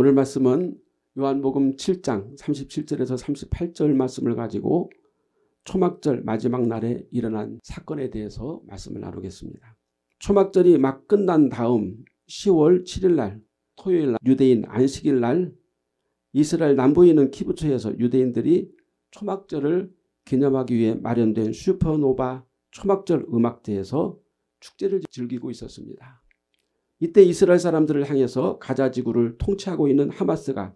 오늘 말씀은 요한복음 7장 37절에서 38절 말씀을 가지고 초막절 마지막 날에 일어난 사건에 대해서 말씀을 나누겠습니다. 초막절이 막 끝난 다음 10월 7일 날 토요일 날 유대인 안식일 날 이스라엘 남부에 있는 키부츠에서 유대인들이 초막절을 기념하기 위해 마련된 슈퍼노바 초막절 음악대에서 축제를 즐기고 있었습니다. 이때 이스라엘 사람들을 향해서 가자 지구를 통치하고 있는 하마스가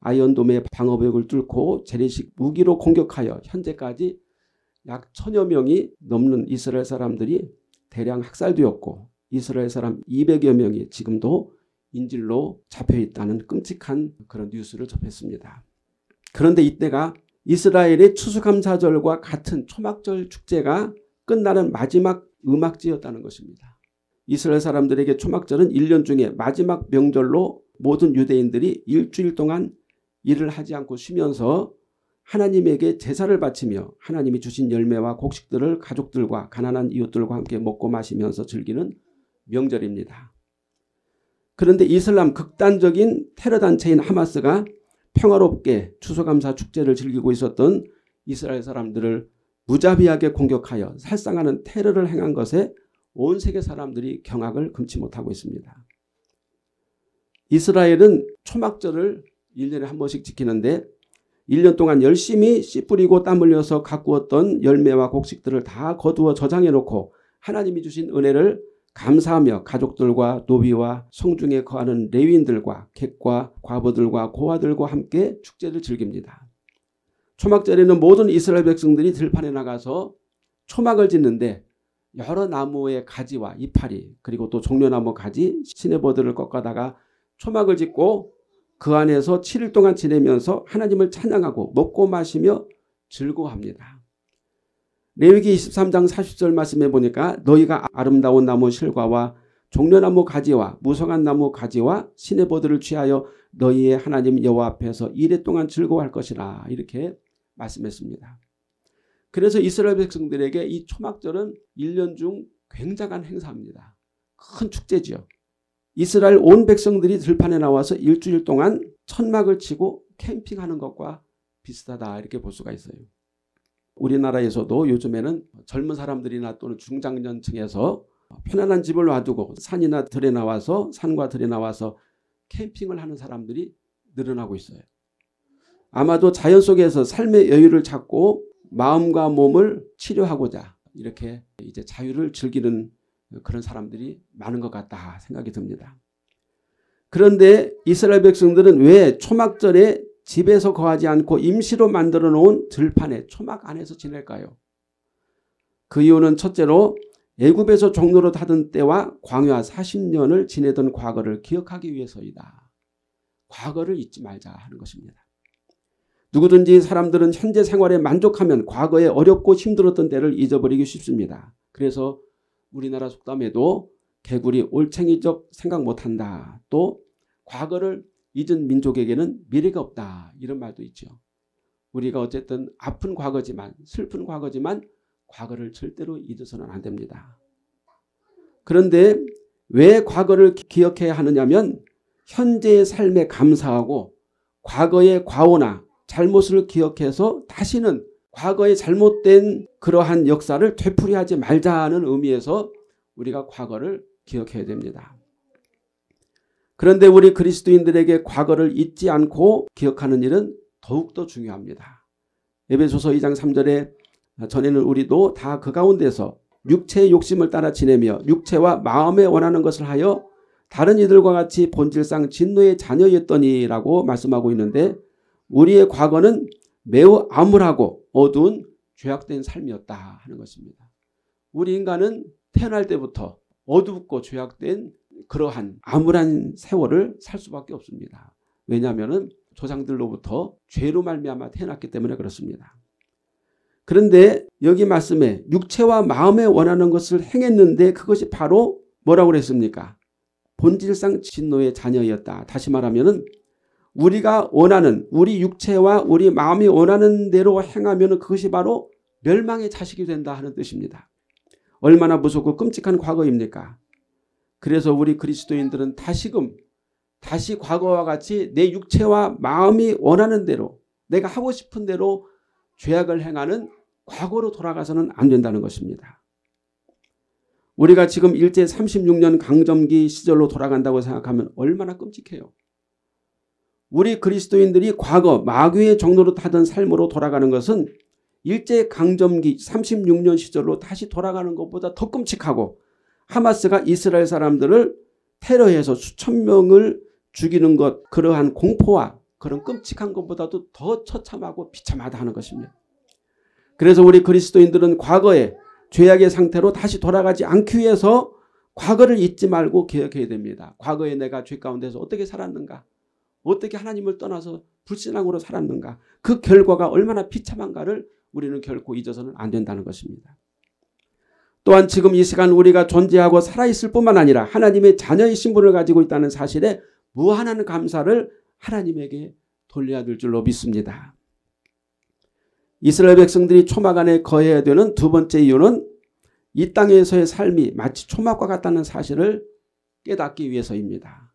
아이언돔의 방어벽을 뚫고 재래식 무기로 공격하여 현재까지 약 천여 명이 넘는 이스라엘 사람들이 대량 학살되었고 이스라엘 사람 200여 명이 지금도 인질로 잡혀 있다는 끔찍한 그런 뉴스를 접했습니다. 그런데 이때가 이스라엘의 추수감사절과 같은 초막절 축제가 끝나는 마지막 음악지였다는 것입니다. 이스라엘 사람들에게 초막절은 1년 중에 마지막 명절로 모든 유대인들이 일주일 동안 일을 하지 않고 쉬면서 하나님에게 제사를 바치며 하나님이 주신 열매와 곡식들을 가족들과 가난한 이웃들과 함께 먹고 마시면서 즐기는 명절입니다. 그런데 이슬람 극단적인 테러 단체인 하마스가 평화롭게 추수감사 축제를 즐기고 있었던 이스라엘 사람들을 무자비하게 공격하여 살상하는 테러를 행한 것에 온 세계 사람들이 경악을 금치 못하고 있습니다. 이스라엘은 초막절을 1년에 한 번씩 지키는데 1년 동안 열심히 씨 뿌리고 땀 흘려서 가꾸었던 열매와 곡식들을 다 거두어 저장해 놓고 하나님이 주신 은혜를 감사하며 가족들과 노비와 성중에 거하는 레위인들과 객과 과부들과 고아들과 함께 축제를 즐깁니다. 초막절에는 모든 이스라엘 백성들이 들판에 나가서 초막을 짓는데 여러 나무의 가지와 이파리 그리고 또 종려나무 가지 시내버들을 꺾어다가 초막을 짓고 그 안에서 7일 동안 지내면서 하나님을 찬양하고 먹고 마시며 즐거워합니다. 레위기 23장 40절 말씀해 보니까 너희가 아름다운 나무 실과와 종려나무 가지와 무성한 나무 가지와 시내버들을 취하여 너희의 하나님 여호와 앞에서 이래 동안 즐거워할 것이라 이렇게 말씀했습니다. 그래서 이스라엘 백성들에게 이 초막절은 1년 중 굉장한 행사입니다. 큰 축제지요. 이스라엘 온 백성들이 들판에 나와서 일주일 동안 천막을 치고 캠핑하는 것과 비슷하다 이렇게 볼 수가 있어요. 우리나라에서도 요즘에는 젊은 사람들이나 또는 중장년층에서 편안한 집을 놔두고 산이나 들에 나와서 산과 들에 나와서 캠핑을 하는 사람들이 늘어나고 있어요. 아마도 자연 속에서 삶의 여유를 찾고 마음과 몸을 치료하고자 이렇게 이제 자유를 즐기는 그런 사람들이 많은 것 같다 생각이 듭니다. 그런데 이스라엘 백성들은 왜 초막절에 집에서 거하지 않고 임시로 만들어 놓은 들판에 초막 안에서 지낼까요? 그 이유는 첫째로 애굽에서 종로로 타던 때와 광야 40년을 지내던 과거를 기억하기 위해서이다. 과거를 잊지 말자 하는 것입니다. 누구든지 사람들은 현재 생활에 만족하면 과거에 어렵고 힘들었던 때를 잊어버리기 쉽습니다. 그래서 우리나라 속담에도 개구리 올챙이적 생각 못한다. 또 과거를 잊은 민족에게는 미래가 없다. 이런 말도 있죠. 우리가 어쨌든 아픈 과거지만 슬픈 과거지만 과거를 절대로 잊어서는 안 됩니다. 그런데 왜 과거를 기억해야 하느냐면 현재의 삶에 감사하고 과거의 과오나 잘못을 기억해서 다시는 과거의 잘못된 그러한 역사를 되풀이하지 말자는 의미에서 우리가 과거를 기억해야 됩니다. 그런데 우리 그리스도인들에게 과거를 잊지 않고 기억하는 일은 더욱더 중요합니다. 에베소서 2장 3절에 전에는 우리도 다 그 가운데서 육체의 욕심을 따라 지내며 육체와 마음에 원하는 것을 하여 다른 이들과 같이 본질상 진노의 자녀였더니라고 말씀하고 있는데 우리의 과거는 매우 암울하고 어두운 죄악된 삶이었다 하는 것입니다. 우리 인간은 태어날 때부터 어둡고 죄악된 그러한 암울한 세월을 살 수밖에 없습니다. 왜냐하면 조상들로부터 죄로 말미암아 태어났기 때문에 그렇습니다. 그런데 여기 말씀에 육체와 마음에 원하는 것을 행했는데 그것이 바로 뭐라고 그랬습니까? 본질상 진노의 자녀였다. 다시 말하면 우리가 원하는 우리 육체와 우리 마음이 원하는 대로 행하면 그것이 바로 멸망의 자식이 된다 하는 뜻입니다. 얼마나 무섭고 끔찍한 과거입니까? 그래서 우리 그리스도인들은 다시금 다시 과거와 같이 내 육체와 마음이 원하는 대로 내가 하고 싶은 대로 죄악을 행하는 과거로 돌아가서는 안 된다는 것입니다. 우리가 지금 일제 36년 강점기 시절로 돌아간다고 생각하면 얼마나 끔찍해요. 우리 그리스도인들이 과거 마귀의 정도로 타던 삶으로 돌아가는 것은 일제 강점기 36년 시절로 다시 돌아가는 것보다 더 끔찍하고 하마스가 이스라엘 사람들을 테러해서 수천 명을 죽이는 것 그러한 공포와 그런 끔찍한 것보다도 더 처참하고 비참하다 하는 것입니다. 그래서 우리 그리스도인들은 과거에 죄악의 상태로 다시 돌아가지 않기 위해서 과거를 잊지 말고 기억해야 됩니다. 과거에 내가 죄 가운데서 어떻게 살았는가? 어떻게 하나님을 떠나서 불신앙으로 살았는가? 그 결과가 얼마나 비참한가를 우리는 결코 잊어서는 안 된다는 것입니다. 또한 지금 이 시간 우리가 존재하고 살아있을 뿐만 아니라 하나님의 자녀의 신분을 가지고 있다는 사실에 무한한 감사를 하나님에게 돌려야 될 줄로 믿습니다. 이스라엘 백성들이 초막 안에 거해야 되는 두 번째 이유는 이 땅에서의 삶이 마치 초막과 같다는 사실을 깨닫기 위해서입니다.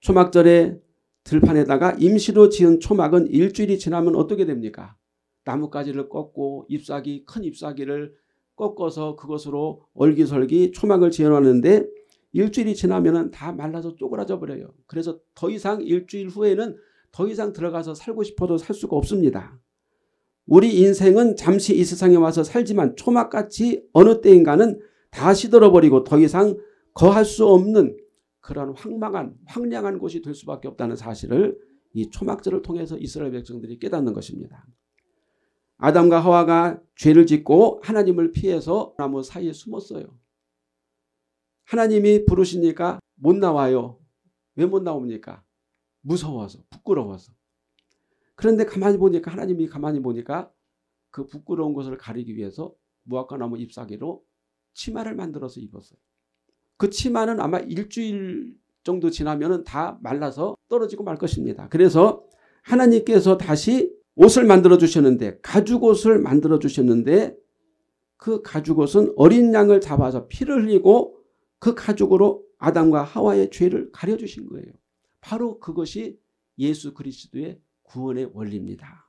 초막절에 들판에다가 임시로 지은 초막은 일주일이 지나면 어떻게 됩니까? 나뭇가지를 꺾고 잎사귀 큰 잎사귀를 꺾어서 그것으로 얼기설기 초막을 지어놨는데 일주일이 지나면 다 말라서 쪼그라져 버려요. 그래서 더 이상 일주일 후에는 더 이상 들어가서 살고 싶어도 살 수가 없습니다. 우리 인생은 잠시 이 세상에 와서 살지만 초막같이 어느 때인가는 다 시들어버리고 더 이상 거할 수 없는 그런 황망한 황량한 곳이 될 수밖에 없다는 사실을 이 초막절을 통해서 이스라엘 백성들이 깨닫는 것입니다. 아담과 하와가 죄를 짓고 하나님을 피해서 나무 사이에 숨었어요. 하나님이 부르시니까 못 나와요. 왜 못 나옵니까? 무서워서 부끄러워서. 그런데 가만히 보니까 하나님이 가만히 보니까 그 부끄러운 것을 가리기 위해서 무화과 나무 잎사귀로 치마를 만들어서 입었어요. 그 치마는 아마 일주일 정도 지나면 다 말라서 떨어지고 말 것입니다. 그래서 하나님께서 다시 옷을 만들어 주셨는데 가죽 옷을 만들어 주셨는데 그 가죽 옷은 어린 양을 잡아서 피를 흘리고 그 가죽으로 아담과 하와의 죄를 가려 주신 거예요. 바로 그것이 예수 그리스도의 구원의 원리입니다.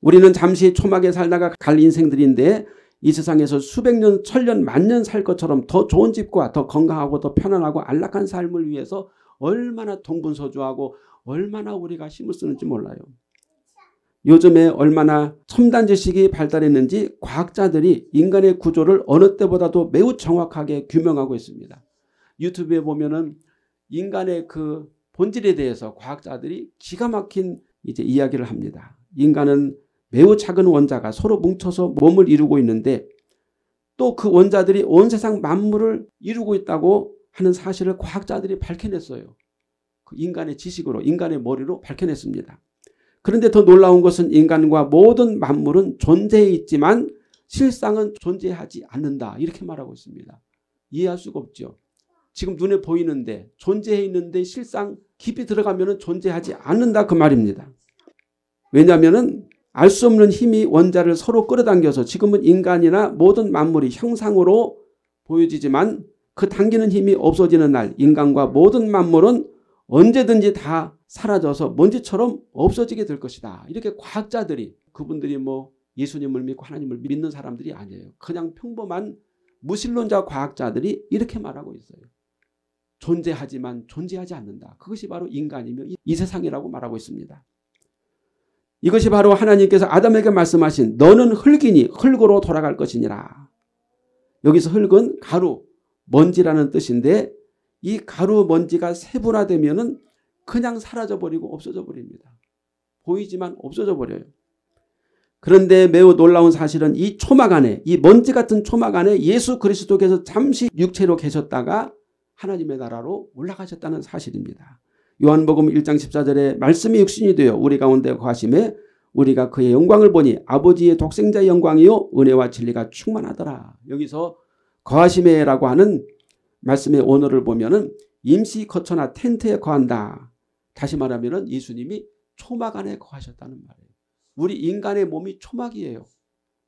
우리는 잠시 초막에 살다가 갈 인생들인데 이 세상에서 수백 년, 천년, 만년 살 것처럼 더 좋은 집과 더 건강하고 더 편안하고 안락한 삶을 위해서 얼마나 동분서주하고 얼마나 우리가 힘을 쓰는지 몰라요. 요즘에 얼마나 첨단 지식이 발달했는지 과학자들이 인간의 구조를 어느 때보다도 매우 정확하게 규명하고 있습니다. 유튜브에 보면은 인간의 그 본질에 대해서 과학자들이 기가 막힌 이제 이야기를 합니다. 인간은 매우 작은 원자가 서로 뭉쳐서 몸을 이루고 있는데 또 그 원자들이 온 세상 만물을 이루고 있다고 하는 사실을 과학자들이 밝혀냈어요. 그 인간의 지식으로 인간의 머리로 밝혀냈습니다. 그런데 더 놀라운 것은 인간과 모든 만물은 존재해 있지만 실상은 존재하지 않는다. 이렇게 말하고 있습니다. 이해할 수가 없죠. 지금 눈에 보이는데 존재해 있는데 실상 깊이 들어가면 존재하지 않는다 그 말입니다. 왜냐하면 알 수 없는 힘이 원자를 서로 끌어당겨서 지금은 인간이나 모든 만물이 형상으로 보여지지만 그 당기는 힘이 없어지는 날 인간과 모든 만물은 언제든지 다 사라져서 먼지처럼 없어지게 될 것이다. 이렇게 과학자들이 그분들이 뭐 예수님을 믿고 하나님을 믿는 사람들이 아니에요. 그냥 평범한 무신론자 과학자들이 이렇게 말하고 있어요. 존재하지만 존재하지 않는다. 그것이 바로 인간이며 이 세상이라고 말하고 있습니다. 이것이 바로 하나님께서 아담에게 말씀하신 너는 흙이니 흙으로 돌아갈 것이니라. 여기서 흙은 가루, 먼지라는 뜻인데 이 가루 먼지가 세분화되면은 그냥 사라져 버리고 없어져 버립니다. 보이지만 없어져 버려요. 그런데 매우 놀라운 사실은 이 초막 안에 이 먼지 같은 초막 안에 예수 그리스도께서 잠시 육체로 계셨다가 하나님의 나라로 올라가셨다는 사실입니다. 요한복음 1장 14절에 말씀이 육신이 되어 우리 가운데 거하심에 우리가 그의 영광을 보니 아버지의 독생자의 영광이요 은혜와 진리가 충만하더라. 여기서 거하심에라고 하는 말씀의 원어를 보면은 임시 거처나 텐트에 거한다. 다시 말하면은 예수님이 초막 안에 거하셨다는 말이에요. 우리 인간의 몸이 초막이에요.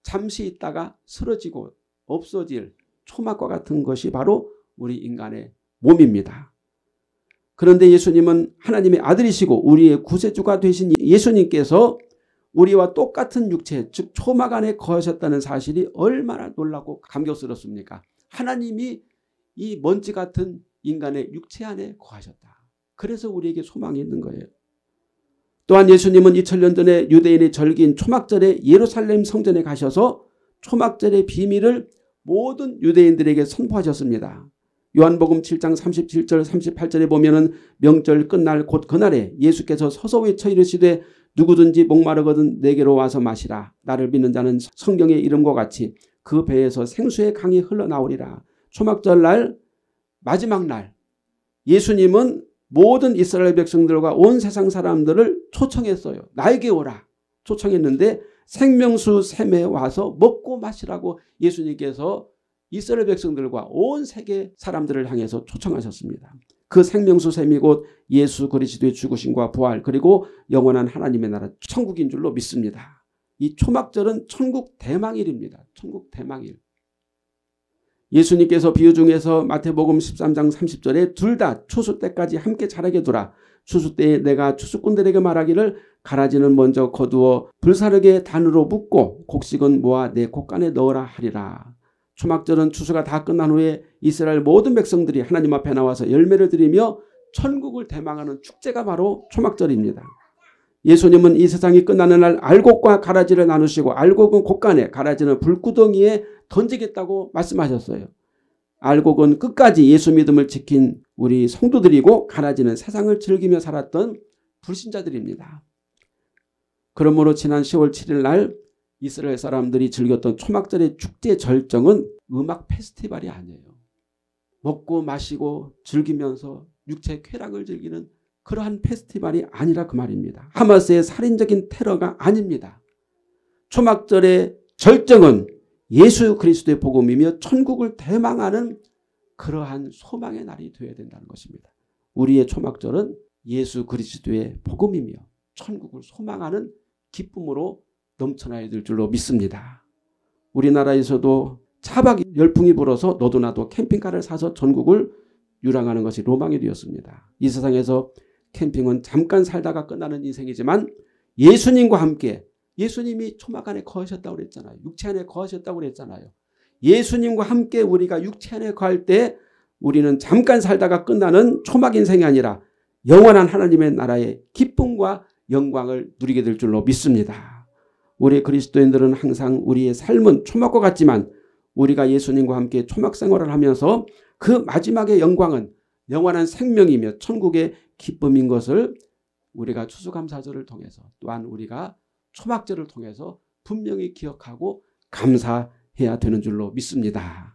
잠시 있다가 쓰러지고 없어질 초막과 같은 것이 바로 우리 인간의 몸입니다. 그런데 예수님은 하나님의 아들이시고 우리의 구세주가 되신 예수님께서 우리와 똑같은 육체, 즉 초막 안에 거하셨다는 사실이 얼마나 놀라고 감격스럽습니까? 하나님이 이 먼지 같은 인간의 육체 안에 거하셨다. 그래서 우리에게 소망이 있는 거예요. 또한 예수님은 2000년 전에 유대인의 절기인 초막절에 예루살렘 성전에 가셔서 초막절의 비밀을 모든 유대인들에게 선포하셨습니다. 요한복음 7장 37절 38절에 보면은 명절 끝날 곧 그날에 예수께서 서서 외쳐 이르시되 누구든지 목마르거든 내게로 와서 마시라. 나를 믿는 자는 성경의 이름과 같이 그 배에서 생수의 강이 흘러나오리라. 초막절 날 마지막 날 예수님은 모든 이스라엘 백성들과 온 세상 사람들을 초청했어요. 나에게 오라. 초청했는데 생명수 샘에 와서 먹고 마시라고 예수님께서 이스라엘 백성들과 온 세계 사람들을 향해서 초청하셨습니다. 그 생명수 샘이 곧 예수 그리스도의 죽으심과 부활 그리고 영원한 하나님의 나라 천국인 줄로 믿습니다. 이 초막절은 천국 대망일입니다. 천국 대망일. 예수님께서 비유 중에서 마태복음 13장 30절에 둘 다 추수 때까지 함께 자라게 두라. 추수 때에 내가 추수꾼들에게 말하기를 가라지는 먼저 거두어 불사르게 단으로 묶고 곡식은 모아 내 곡간에 넣어라 하리라. 초막절은 추수가 다 끝난 후에 이스라엘 모든 백성들이 하나님 앞에 나와서 열매를 드리며 천국을 대망하는 축제가 바로 초막절입니다. 예수님은 이 세상이 끝나는 날 알곡과 가라지를 나누시고 알곡은 곡간에 가라지는 불구덩이에 던지겠다고 말씀하셨어요. 알곡은 끝까지 예수 믿음을 지킨 우리 성도들이고 가라지는 세상을 즐기며 살았던 불신자들입니다. 그러므로 지난 10월 7일 날 이스라엘 사람들이 즐겼던 초막절의 축제 절정은 음악 페스티벌이 아니에요. 먹고 마시고 즐기면서 육체 쾌락을 즐기는 그러한 페스티벌이 아니라 그 말입니다. 하마스의 살인적인 테러가 아닙니다. 초막절의 절정은 예수 그리스도의 복음이며 천국을 대망하는 그러한 소망의 날이 되어야 된다는 것입니다. 우리의 초막절은 예수 그리스도의 복음이며 천국을 소망하는 기쁨으로 넘쳐나야 될 줄로 믿습니다. 우리나라에서도 차박 열풍이 불어서 너도 나도 캠핑카를 사서 전국을 유랑하는 것이 로망이 되었습니다. 이 세상에서 캠핑은 잠깐 살다가 끝나는 인생이지만 예수님과 함께 예수님이 초막 안에 거하셨다고 그랬잖아요. 육체 안에 거하셨다고 그랬잖아요. 예수님과 함께 우리가 육체 안에 거할 때 우리는 잠깐 살다가 끝나는 초막 인생이 아니라 영원한 하나님의 나라의 기쁨과 영광을 누리게 될 줄로 믿습니다. 우리 그리스도인들은 항상 우리의 삶은 초막과 같지만 우리가 예수님과 함께 초막 생활을 하면서 그 마지막의 영광은 영원한 생명이며 천국의 기쁨인 것을 우리가 추수감사절을 통해서 또한 우리가 초막절을 통해서 분명히 기억하고 감사해야 되는 줄로 믿습니다.